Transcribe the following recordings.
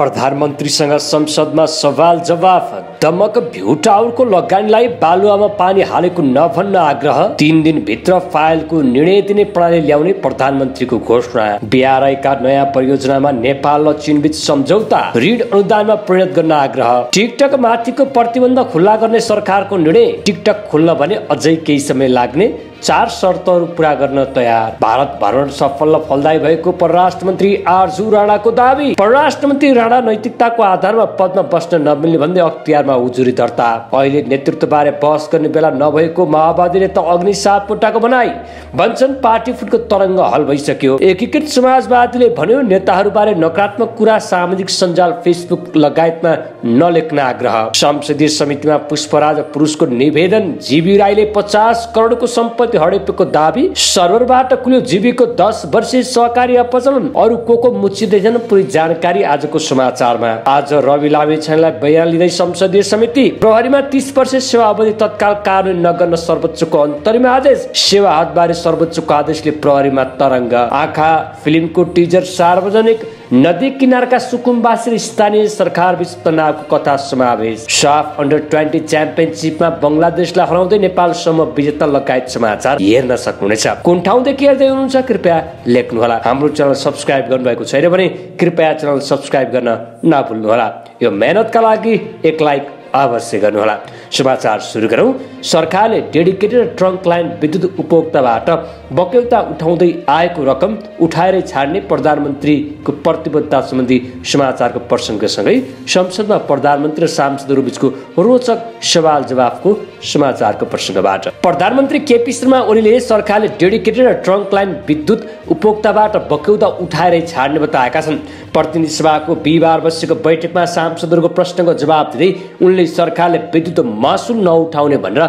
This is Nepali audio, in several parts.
प्रधानमन्त्रीसँग संसदमा सवाल जवाफ दमक भ्यू टावरको लगानीलाई बालुवामा पानी हालेको नभन्न आग्रह तीन दिनभित्र फाइलको निर्णय दिने प्रणाली ल्याउने प्रधानमन्त्रीको घोषणा। बिआरआईका नयाँ परियोजनामा नेपाल र चीनबीच सम्झौता ऋण अनुदानमा परिणत गर्न आग्रह। टिकटक माथिको प्रतिबन्ध खुल्ला गर्ने सरकारको निर्णय। टिकटक खुल्न भने अझै केही समय लाग्ने। चार शर्तहरू पुरा गर्न तयार। भारत भ्रमण सफल फलदायी भएको परराष्ट्र मन्त्री आरजु राणाको दावी। परराष्ट्र मन्त्री राणा नैतिकताको आधारमा पदमा बस्न नमिल्ने भन्दै अख्तियारमा उजुरी दर्ता। अहिले नेतृत्वबारे बहस गर्ने बेला नभएको माओवादीले त अग्नि सात पुटाको बनाई। भन्छन् पार्टी फुटको तरङ्ग हल भइसक्यो। एकीकृत समाजवादीले भन्यो नेताहरूबारे नकारात्मक कुरा सामाजिक सञ्जाल फेसबुक लगायतमा नलेख्न आग्रह। संसदीय समितिमा पुष्पराज पुरुषको निवेदन जीवी राईले पचास करोडको सम्पत्ति सम्पत्ति हडेपको दावी सर्भरबाट खुल्यो जीबीको दस वर्षीय सहकारी अपचलन अरू को को मुचिँदैछन् पुरै जानकारी आजको समाचारमा। आज रवि लामी छानेलाई बयान लिँदै संसदीय समिति प्रहरीमा तिस वर्ष सेवा अवधि तत्काल कानुन नगर्न सर्वोच्चको अन्तरिम आदेश सेवा हदबारे सर्वोच्चको आदेशले प्रहरीमा तरङ्ग आँखा फिल्मको टिजर सार्वजनिक नदी किनारका सुकुम्बासी स्थानीय सरकार बीच तनावको कथा समावेश। साफ अन्डर ट्वेन्टी च्याम्पियनसिपमा बङ्गलादेशलाई हराउँदै नेपालसम्म विजेता लगायत समाचार हेर्न सक्नुहुनेछ। कुन ठाउँदेखि हेर्दै हुनुहुन्छ कृपया लेख्नुहोला। हाम्रो च्यानल सब्सक्राइब गर्नुभएको छैन भने कृपया च्यानल सब्सक्राइब गर्न नभुल्नुहोला। यो मेहनतका लागि एक लाइक अवश्य गर्नुहोला। समाचार सुरु गरौँ। सरकारले डेडिकेटेड ट्रङ्क लाइन विद्युत उपभोक्ताबाट बक्यौता उठाउँदै आएको रकम उठाएरै छाड्ने प्रधानमन्त्रीको प्रतिबद्धता सम्बन्धी समाचारको प्रसङ्गसँगै संसदमा प्रधानमन्त्री र सांसदहरू बिचको रोचक सवाल जवाफको समाचारको प्रसङ्गबाट। प्रधानमन्त्री केपी शर्मा ओलीले सरकारले डेडिकेटेड ट्रङ्क लाइन विद्युत उपभोक्ताबाट बक्यौता उठाएरै छाड्ने बताएका छन्। प्रतिनिधि सभाको बिहिबार बसेको बैठकमा सांसदहरूको प्रश्नको जवाब दिँदै उनले सरकारले विद्युत महसुल नउठाउने भनेर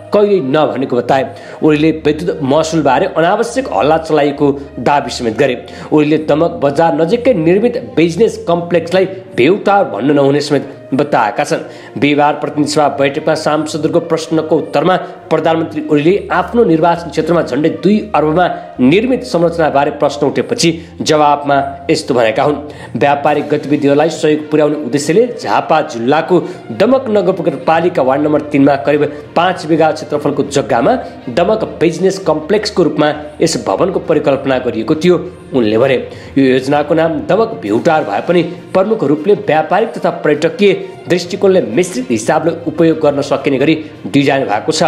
कहिले नभनेको बताए। ओलीले विद्युत महसुलबारे अनावश्यक हल्ला चलाइएको दावी समेत गरे। ओलीले दमक बजार नजिकै निर्मित बिजनेस कम्प्लेक्सलाई भेउटार भन्नु नहुने समेत बताएका छन्। बिहिबार प्रतिनिधि सभा बैठकमा सांसदहरूको प्रश्नको उत्तरमा प्रधानमन्त्री ओलीले आफ्नो निर्वाचन क्षेत्रमा झन्डै दुई अर्बमा निर्मित संरचनाबारे प्रश्न उठेपछि जवाबमा यस्तो भनेका हुन्। व्यापारिक गतिविधिहरूलाई सहयोग पुर्याउने उद्देश्यले झापा जिल्लाको दमक नगरपालिका वार्ड नम्बर तिनमा करिब पाँच बिघा क्षेत्रफलको जग्गामा दमक बिजनेस कम्प्लेक्सको रूपमा यस भवनको परिकल्पना गरिएको थियो। उनले भने यो योजनाको नाम दमक भ्युटार भए पनि प्रमुख रूपले व्यापारिक तथा पर्यटकीय दृष्टिकोणले मिश्रित हिसाबले उपयोग गर्न सकिने गरी डिजाइन भएको छ।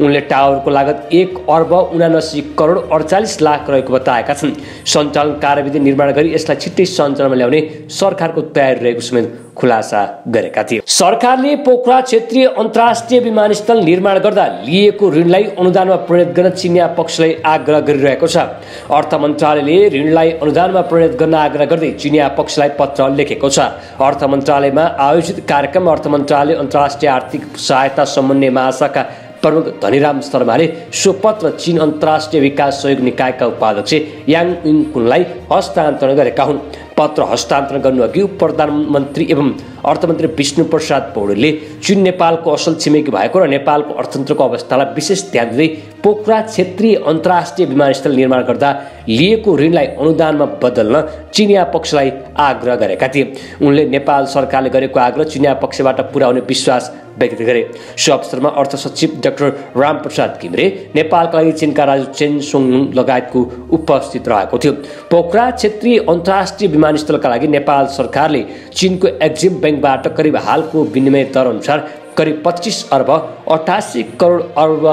उनले टावरको लागत एक अर्ब उनासी करोड अडचालिस लाख रहेको बताएका छन्। सञ्चालन कार्यविधि निर्माण गरी यसलाई छिट्टै सञ्चालनमा ल्याउने सरकारको तयारी रहेको समेत खुलासा गरेका थिए। सरकारले पोखरा क्षेत्रीय अन्तर्राष्ट्रिय विमानस्थल निर्माण गर्दा लिएको ऋणलाई अनुदानमा परिणत गर्न चिनिया पक्षलाई आग्रह गरिरहेको छ। अर्थ मन्त्रालयले ऋणलाई अनुदानमा परिणत गर्न आग्रह गर्दै चिनिया पक्षलाई पत्र लेखेको छ। अर्थ मन्त्रालयमा आयोजित कार्यक्रम अर्थ मन्त्रालय अन्तर्राष्ट्रिय आर्थिक सहायता समन्वय महाशाखा प्रमुख धनीराम शर्माले सो पत्र चीन अन्तर्राष्ट्रिय विकास सहयोग निकायका उपाध्यक्ष याङ इङ कुनलाई हस्तान्तरण गरेका हुन्। पत्र हस्तान्तरण गर्नुअघि प्रधानमन्त्री एवं अर्थमन्त्री विष्णु प्रसाद पौडेलले चीन नेपालको असल छिमेकी भएको र नेपालको अर्थतन्त्रको अवस्थालाई विशेष ध्यान दिँदै पोखरा क्षेत्रीय अन्तर्राष्ट्रिय विमानस्थल निर्माण गर्दा लिएको ऋणलाई अनुदानमा बदल्न चिनिया पक्षलाई आग्रह गरेका थिए। उनले नेपाल सरकारले गरेको आग्रह चिनिया पक्षबाट पुरा हुने विश्वास व्यक्त गरे। सो अवसरमा अर्थ सचिव डाक्टर रामप्रसाद घिम्रे नेपालका लागि चिनका राजु चेन सोङ लगायतको उपस्थित रहेको थियो। पोखरा क्षेत्रीय अन्तर्राष्ट्रिय विमानस्थलका लागि नेपाल सरकारले चिनको एक्जिम ब्याङ्कबाट करिब हालको विनिमय दर अनुसार करिब पच्चिस अर्ब अठासी करोड अर्ब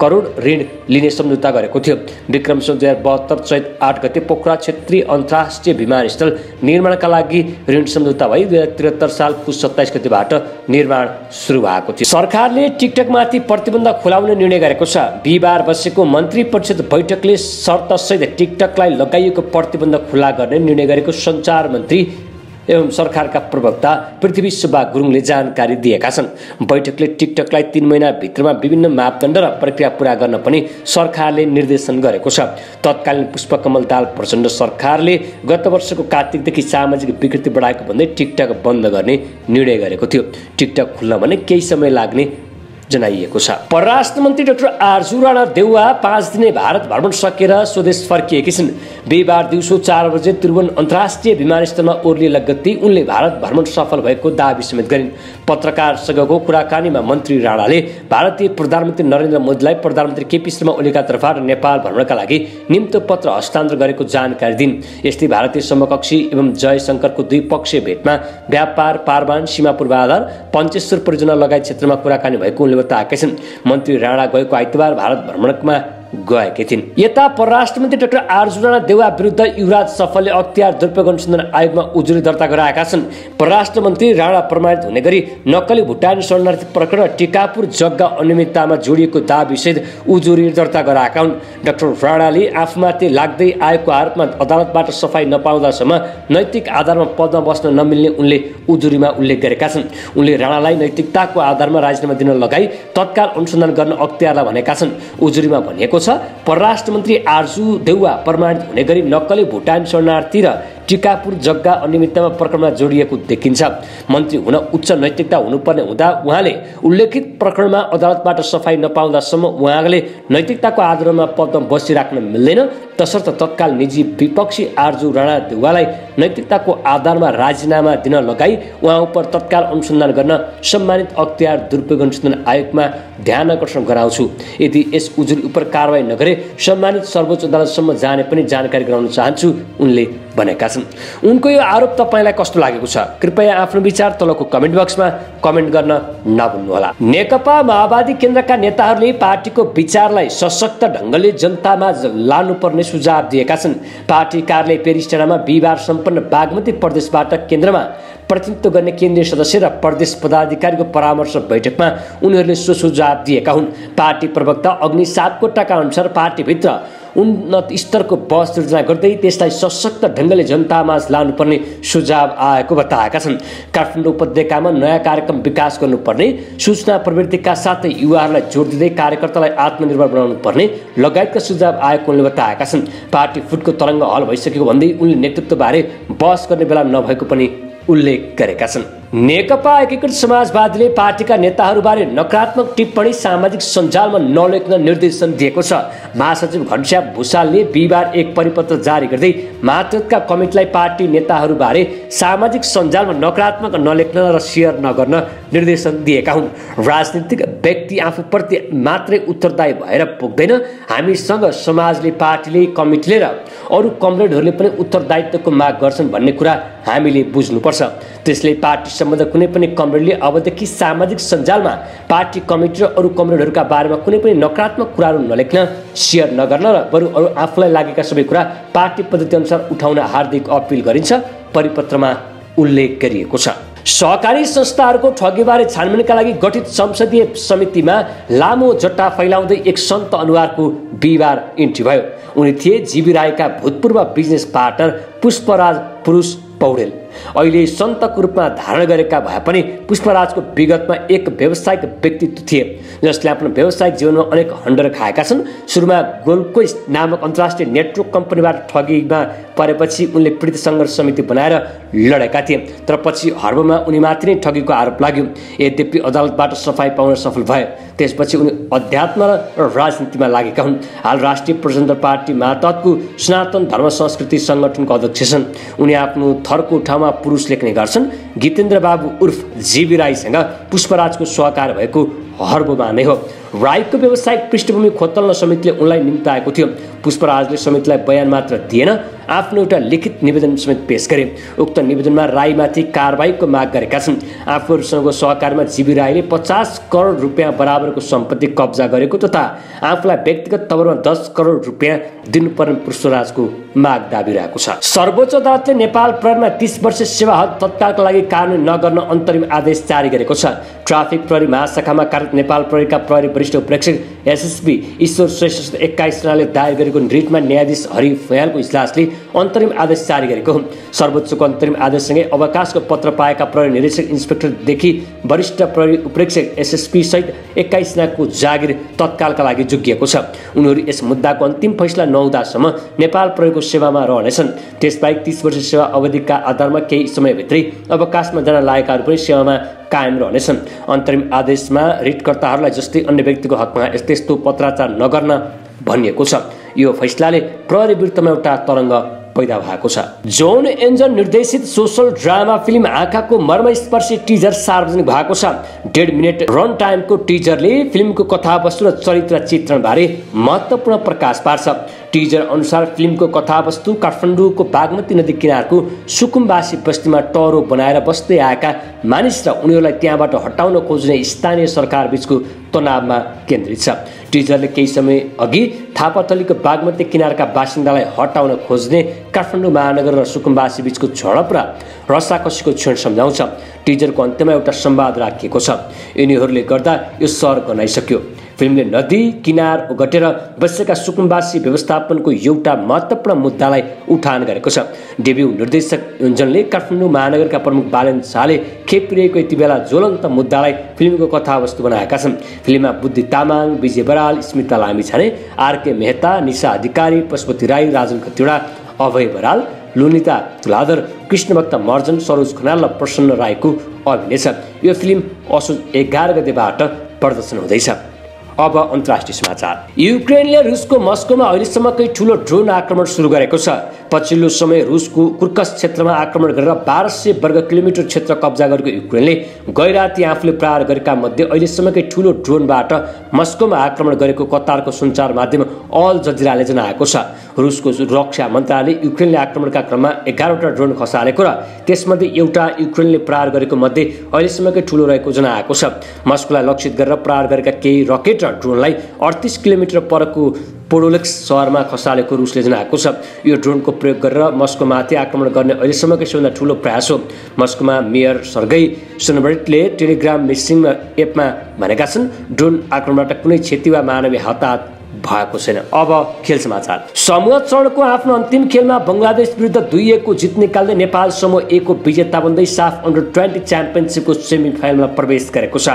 करोड ऋण लिने सम्झौता गरेको थियो। विक्रम सन् दुई हजार बहत्तर चैत आठ गते पोखरा क्षेत्रीय अन्तर्राष्ट्रिय विमानस्थल निर्माणका लागि ऋण सम्झौता भई दुई हजार त्रिहत्तर साल पुस सत्ताइस गतिबाट निर्माण सुरु भएको थियो। सरकारले टिकटकमाथि प्रतिबन्ध खुलाउने निर्णय गरेको छ। बिहिबार बसेको मन्त्री परिषद बैठकले शर्तसहित टिकटकलाई लगाइएको प्रतिबन्ध खुला गर्ने निर्णय गरेको सञ्चार मन्त्री एवं सरकारका प्रवक्ता पृथ्वी सुब्बा गुरुङले जानकारी दिएका छन्। बैठकले टिकटकलाई तिन महिनाभित्रमा विभिन्न मापदण्ड र प्रक्रिया पुरा गर्न पनि सरकारले निर्देशन गरेको छ। तत्कालीन पुष्पकमल दाल प्रचण्ड सरकारले गत वर्षको कार्तिकदेखि सामाजिक विकृति बढाएको भन्दै टिकटक बन्द गर्ने निर्णय गरेको थियो। टिकटक खुल्न भने केही समय लाग्ने जनाइएको छ। परराष्ट्र मन्त्री डाक्टर आर्जु राणा देउवा पाँच दिने भारत भ्रमण सकेर स्वदेश फर्किएकी छिन्। बिहिबार दिउँसो चार बजे त्रिभुवन अन्तर्राष्ट्रिय विमानस्थलमा ओर्ली लगत्ती उनले भारत भ्रमण सफल भएको दावी समेत गरिन्। पत्रकारसँगको कुराकानीमा मन्त्री राणाले भारतीय प्रधानमन्त्री नरेन्द्र मोदीलाई प्रधानमन्त्री केपी शर्मा ओलीका तर्फबाट नेपाल भ्रमणका लागि निम्तो पत्र हस्तान्तरण गरेको जानकारी दिन्। यस्तै भारतीय समकक्षी एवं जयशङ्करको द्विपक्षीय भेटमा व्यापार पारवान सीमा पूर्वाधार पञ्चेश्वर परियोजना लगायत क्षेत्रमा कुराकानी भएको उनले बताएका छन् मन्त्री राणा गएको आइतबार भारत भ्रमणमा गएकी थिइन्। यता परराष्ट्र मन्त्री डाक्टर आर्जुना देवा विरुद्ध युवराज सफलले अख्तियार दुरुपयोग अनुसन्धान आयोगमा उजुरी दर्ता गराएका छन्। परराष्ट्र मन्त्री राणा प्रमाणित हुने गरी नक्कली भुटानी शरणार्थी प्रकरण टिकापुर जग्गा अनियमिततामा जोडिएको दावीसहित उजुरी दर्ता गराएका हुन्। डाक्टर राणाले आफूमाथि लाग्दै आएको आरोपमा अदालतबाट सफाई नपाउँदासम्म नैतिक आधारमा पदमा बस्न नमिल्ने उनले उजुरीमा उल्लेख गरेका छन्। उनले राणालाई नैतिकताको आधारमा राजीनामा दिन लगाई तत्काल अनुसन्धान गर्न अख्तियारलाई भनेका छन्। उजुरीमा भनिएको छ। परराष्ट्र मन्त्री आर्जु देउवा प्रमाणित हुने गरी नक्कली भुटान शरणार्थी र टिकापुर जग्गा अनियमिततामा प्रकरणमा जोडिएको देखिन्छ। मन्त्री हुन उच्च नैतिकता हुनुपर्ने हुँदा उहाँले उल्लेखित प्रकरणमा अदालतबाट सफाई नपाउँदासम्म उहाँले नैतिकताको आधारमा पदमा बसिराख्न मिल्दैन। तसर्थ तत्काल निजी विपक्षी आर्जु राणा देउवालाई नैतिकताको आधारमा राजीनामा दिन लगाई उहाँ उप तत्काल अनुसन्धान गर्न सम्मानित अख्तियार दुरुपयोग अनुसन्धान आयोगमा ध्यान आकर्षण गराउँछु। यदि यस उजुरी उप कारवाही नगरे सम्मानित सर्वोच्च अदालतसम्म जाने पनि जानकारी गराउन चाहन्छु उनले भनेका छन्। उनको यो आरोप तपाईँलाई कस्तो लागेको छ? कृपया आफ्नो विचार तलको कमेन्ट बक्समा कमेन्ट गर्न नभुल्नुहोला नेकपा माओवादी केन्द्रका नेताहरूले पार्टीको विचारलाई सशक्त ढङ्गले जनतामा लानुपर्ने सुझाव दिएका छन्। पार्टी कार्यालय पेरिस्टेडामा बिहिबार सम्पन्न बागमती प्रदेशबाट केन्द्रमा प्रतिनिधित्व गर्ने केन्द्रीय सदस्य र प्रदेश पदाधिकारीको परामर्श बैठकमा उनीहरूले सो सुझाव दिएका हुन्। पार्टी प्रवक्ता अग्नि सापकोटाका अनुसार पार्टीभित्र उन्नत स्तरको बस सृजना गर्दै त्यसलाई सशक्त ढङ्गले जनतामाझ लानुपर्ने सुझाव आएको बताएका छन्। काठमाडौँ उपत्यकामा नयाँ कार्यक्रम विकास गर्नुपर्ने सूचना प्रवृत्तिका साथै युवाहरूलाई जोड दिँदै कार्यकर्तालाई आत्मनिर्भर बनाउनु पर्ने लगायतका सुझाव आएको उनले बताएका छन्। पार्टी फुटको तरङ्ग हल भइसकेको भन्दै उनले नेतृत्वबारे बहस गर्ने बेला नभएको पनि उल्लेख गरेका छन्। नेकपा एकीकृत समाजवादीले पार्टीका नेताहरूबारे नकारात्मक टिप्पणी सामाजिक सञ्जालमा नलेख्न निर्देशन दिएको छ। महासचिव घनश्याम भूषालले बिहिबार एक परिपत्र जारी गर्दै मातृका कमिटीलाई पार्टी नेताहरूबारे सामाजिक सञ्जालमा नकारात्मक नलेख्न र सेयर नगर्न निर्देशन दिएका हुन्। राजनीतिक व्यक्ति आफूप्रति मात्रै उत्तरदायी भएर पुग्दैन। हामीसँग समाजले पार्टीले कमिटीले र अरू कमरेडहरूले पनि उत्तरदायित्वको माग गर्छन् भन्ने कुरा हामीले बुझ्नुपर्छ। त्यसले पार्टी सम्बन्ध कुनै पनि कमरेडले अबदेखि सामाजिक सञ्जालमा पार्टी कमिटी र अरू कमरेडहरूका बारेमा कुनै पनि नकारात्मक कुराहरू नलेख्न सेयर नगर्न र बरु अरू आफूलाई लागेका सबै कुरा पार्टी पद्धति अनुसार उठाउन हार्दिक अपिल गरिन्छ। परिपत्रमा उल्लेख गरिएको छ। सहकारी संस्थाहरूको ठगीबारे छानबिनका लागि गठित संसदीय समितिमा लामो जट्टा फैलाउँदै एक सन्त अनुहारको बिहिबार इन्ट्री भयो। उनी थिए जीवी राईका भूतपूर्व बिजनेस पार्टनर पुष्पराज पुरुष पौडेल। अहिले सन्तको रूपमा धारण गरेका भए पनि पुष्पराजको विगतमा एक व्यावसायिक व्यक्तित्व थिए जसले आफ्नो व्यावसायिक जीवनमा अनेक हन्डर खाएका छन्। सुरुमा गोल्डको नामक अन्तर्राष्ट्रिय नेटवर्क कम्पनीबाट ठगीमा परेपछि उनले पीडित सङ्घर्ष समिति बनाएर लडेका थिए तर पछि हर्बमा उनी माथि नै ठगीको आरोप लाग्यो। यद्यपि अदालतबाट सफाइ पाउन सफल भए त्यसपछि उनी अध्यात्म र राजनीतिमा लागेका हुन्। हाल राष्ट्रिय प्रजातन्त्र पार्टी मातहतको सनातन धर्म संस्कृति सङ्गठनको अध्यक्ष छन्। उनी आफ्नो थरको ठाउँमा पुरुष लेख्ने गर्छन्। गीतेन्द्र बाबु उर्फ जीवी राईसँग पुष्पराजको सहकार भएको हर्बमा नै हो। राईको व्यावसायिक पृष्ठभूमि खोतल्न समितिले उनलाई निम्ताएको थियो। पुष्पराजले समितिलाई बयान मात्र दिएन आफ्नो एउटा लिखित निवेदन समेत पेश गरे। उक्त निवेदनमा राईमाथि कारवाहीको माग गरेका छन्। आफूहरूसँगको सहकारमा जीवी राईले पचास करोड रुपियाँ बराबरको सम्पत्ति कब्जा गरेको तथा आफूलाई व्यक्तिगत तवरमा दस करोड रुपियाँ दिनुपर्ने पुष्पराजको माग दाबी रहेको छ। सर्वोच्च अदालतले नेपाल प्रहरीमा तिस वर्ष सेवा हद तत्कालका लागि कानुन नगर्न अन्तरिम आदेश जारी गरेको छ ट्राफिक प्रहरी महाशाखामा कार्यरत नेपाल प्रहरीका प्रहरी वरिष्ठ प्रेक्षक एसएसपी ईश्वर श्रेष्ठ एक्काइसजनाले दायर गरेको रिटमा न्यायाधीश हरि फयालको इजलासले अन्तरिम आदेश जारी गरेको हुन् सर्वोच्चको अन्तरिम आदेशसँगै अवकाशको पत्र पाएका प्रहरी निरीक्षक इन्सपेक्टरदेखि वरिष्ठ प्रहरी उप्रेक्षक एसएसपी सहित एक्काइसजनाको जागिर तत्कालका लागि जुगिएको छ। उनीहरू यस मुद्दाको अन्तिम फैसला नहुँदासम्म नेपाल प्रहरीको सेवामा रहनेछन्। त्यसबाहेक तिस वर्ष सेवा अवधिका आधारमा केही समयभित्रै अवकाशमा जान लागेकाहरू पनि सेवामा कायम रहनेछन्। अन्तरिम आदेशमा रिटकर्ताहरूलाई जस्तै अन्य व्यक्तिको हकमा यस्तो यस्तो पत्राचार नगर्न भनिएको छ। यो फैसलाले प्रहरी वृत्तमा एउटा तरङ्ग पैदा भएको छ। जोन एन्जन निर्देशित सोसल ड्रामा फिल्म आँखाको मर्मस्पर्शी टिजर सार्वजनिक भएको छ। डेढ मिनट रन टाइमको टिजरले फिल्मको कथावस्तु र चरित्र चित्रणबारे महत्त्वपूर्ण प्रकाश पार्छ। टिजर अनुसार फिल्मको कथावस्तु काठमाडौँको बागमती नदी किनारको सुकुम्बासी बस्तीमा टरो बनाएर बस्दै आएका मानिस र उनीहरूलाई त्यहाँबाट हटाउन खोज्ने स्थानीय सरकार बिचको तनावमा केन्द्रित छ। टिजरले केही समय अघि थापाथलीको बागमती किनारका बासिन्दालाई हटाउन खोज्ने काठमाडौँ महानगर र सुकुम्बासी बिचको झडप र रसाकसीको क्षण सम्झाउँछ। टिजरको अन्त्यमा एउटा संवाद राखिएको छ। यिनीहरूले गर्दा यो सहर गनाइसक्यो। फिल्मले नदी किनार ओगटेर बसेका सुकुम्बासी व्यवस्थापनको एउटा महत्त्वपूर्ण मुद्दालाई उठान गरेको छ। डेब्यू निर्देशक युञ्जनले काठमाडौँ महानगरका प्रमुख बालेन शाहले खेपिरहेको यति बेला ज्वलन्त मुद्दालाई फिल्मको कथावस्तु बनाएका छन्। फिल्ममा बुद्धि तामाङ विजय बराल स्मिता लामी छाने आरके मेहता निशा अधिकारी पशुपति राई राजन खतिवडा अभय बराल लुनिता तुलाधर कृष्णभक्त मर्जन सरोज खनाल र प्रसन्न राईको अभिनय छ यो फिल्म असोज एघार गतेबाट प्रदर्शन हुँदैछ। अब अन्तर्राष्ट्रिय समाचार। युक्रेनले रुसको मस्कोमा अहिलेसम्मकै ठुलो ड्रोन आक्रमण सुरु गरेको छ। पछिल्लो समय रुसको कुर्कस क्षेत्रमा आक्रमण गरेर बाह्र सय वर्ग किलोमिटर क्षेत्र कब्जा गरेको युक्रेनले गैराती आफूले प्रहार गरेका मध्ये अहिलेसम्मकै ठुलो ड्रोनबाट मस्कोमा आक्रमण गरेको कतारको सञ्चार माध्यम अल जजिराले जनाएको छ। रुसको रक्षा मन्त्रालयले युक्रेनले आक्रमणका क्रममा एघारवटा ड्रोन खसालेको र त्यसमध्ये एउटा युक्रेनले प्रहार गरेको मध्ये अहिलेसम्मकै ठुलो रहेको जनाएको छ। मस्कोलाई लक्षित गरेर प्रहार गरेका केही रकेट र ड्रोनलाई अडतिस किलोमिटर परको पोडोलेक्स सहरमा खसालेको रुसले जनाएको छ। यो ड्रोनको प्रयोग गरेर मस्कोमाथि आक्रमण गर्ने अहिलेसम्मकै सबैभन्दा ठुलो प्रयास हो। मस्कोमा मेयर सर्गै सोनबर्टले टेलिग्राम मेसिङ एपमा भनेका छन् ड्रोन आक्रमणबाट कुनै क्षति वा मानवीय हताहत भएको छैन। अब खेल समाचार। समूह चरणको आफ्नो अन्तिम खेलमा बङ्गलादेश विरुद्ध दुई एकको जित निकाल्दै नेपाल समूह एकको विजेता बन्दै साफ अन्डर ट्वेन्टी च्याम्पियनसिपको सेमी फाइनलमा प्रवेश गरेको छ।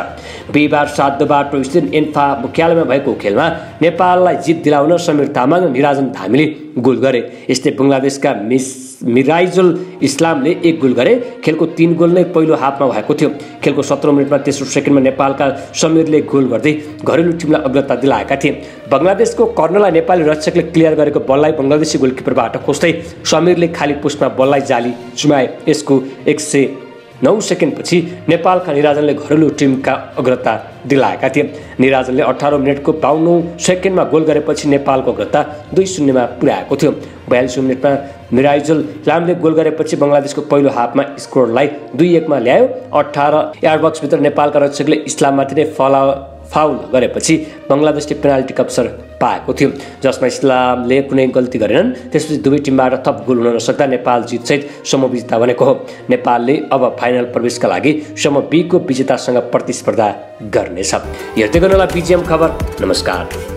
बिहिबार सात बाटो स्थित एन्फा मुख्यालयमा भएको खेलमा नेपाललाई जित दिलाउन समीर तामाङ र निराजन धामीले गोल गरे। यस्तै बङ्गलादेशका मिस मिराइजुल इस्लामले एक गोल गरे। खेलको तिन गोल नै पहिलो हाफमा भएको थियो। खेलको सत्र मिनटमा तेस्रो सेकेन्डमा नेपालका समीरले गोल गर्दै घरेलु टिमलाई अग्रता दिलाएका थिए। बङ्गलादेशको कर्नरलाई नेपाली रक्षकले क्लियर गरेको बललाई बङ्गलादेशी गोलकिपरबाट खोज्दै समीरले खाली पुस्टमा बललाई जाली चुमाए यसको एक सय नौ सेकेन्डपछि नेपालका निराजनले घरेलु टिमका अग्रता दिलाएका थिए। निराजनले अठार मिनटको बाहन्नौ सेकेन्डमा गोल गरेपछि नेपालको अग्रता दुई शून्यमा पुर्याएको थियो। बयालिस मिनटमा मिराइजुल लामले गोल गरेपछि बङ्गलादेशको पहिलो हाफमा स्कोरलाई दुई एकमा ल्यायो। अठार एयरबक्सभित्र नेपालका रक्षकले इस्लाममाथि नै फला फाउल गरेपछि बङ्गलादेशले पेनाल्टी अवसर पाएको थियो। जसमा इस्लामले कुनै गल्ती गरेनन् त्यसपछि दुवै टिमबाट थप गोल हुन नसक्दा नेपाल जितसहित समूह विजेता बनेको हो। नेपालले अब फाइनल प्रवेशका लागि समूह बीको विजेतासँग प्रतिस्पर्धा गर्नेछ। हेर्दै गर्नुहोला बिजिएम खबर। नमस्कार।